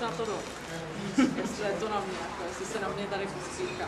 na to jdu. Jestli je to na mě, jako jestli se na mě tady postříká.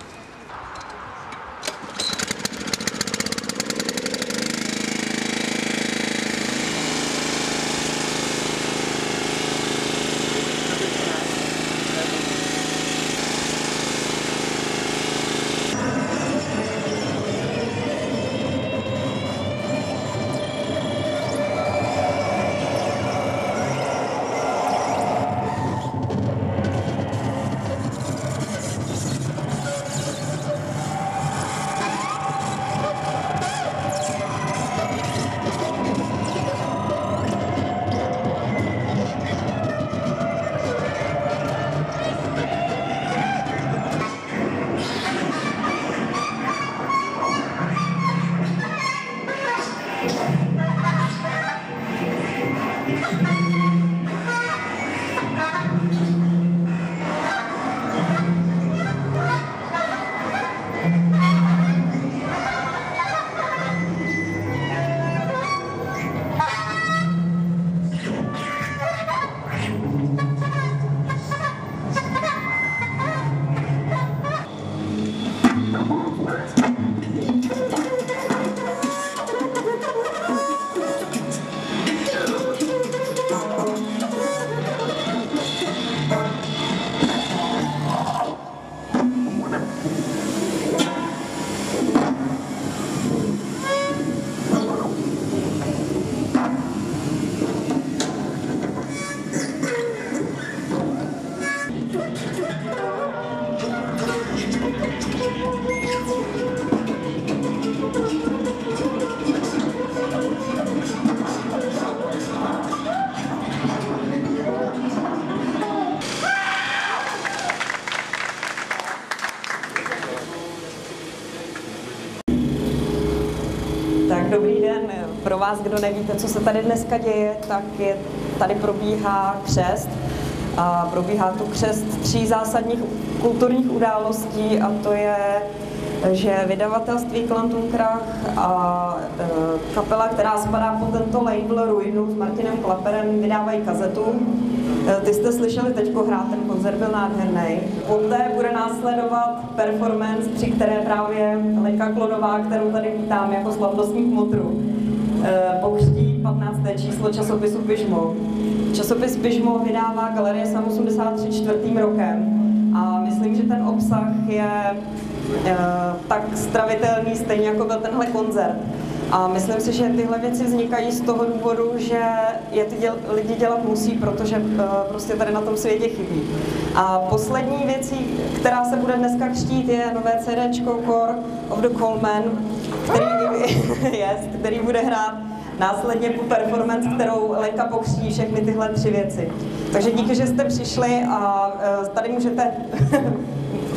Den. Pro vás, kdo nevíte, co se tady dneska děje, tak je, tady probíhá křest. A probíhá tu křest tří zásadních kulturních událostí a to je, že vydavatelství Klantum Krach a e, kapela, která spadá pod tento label Ruinu s Martinem Klaperem, vydávají kazetu. E, ty jste slyšeli teďko hrát, ten koncert byl nádherný. Poté bude následovat performance, při které právě Lenka Klodová, kterou tady vítám jako slavnostní kmotru, e, pokřtí 15. číslo časopisu Pižmo. Časopis Pižmo vydává Galerie Sam 83 čtvrtým rokem a myslím, že ten obsah je e, tak stravitelný, stejně jako byl tenhle koncert. A myslím si, že tyhle věci vznikají z toho důvodu, že je ty děl, lidi dělat musí, protože uh, prostě tady na tom světě chybí. A poslední věcí, která se bude dneska křtít, je nové CD Core of the Coleman, který, jest, který bude hrát následně po performance, kterou Lenka pokřtí všechny tyhle tři věci. Takže díky, že jste přišli a uh, tady můžete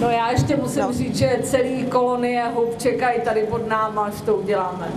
No já ještě musím No. říct, že celý kolonie hub čekají tady pod náma, až to uděláme.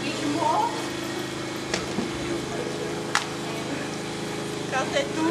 Pížmo, kazetu,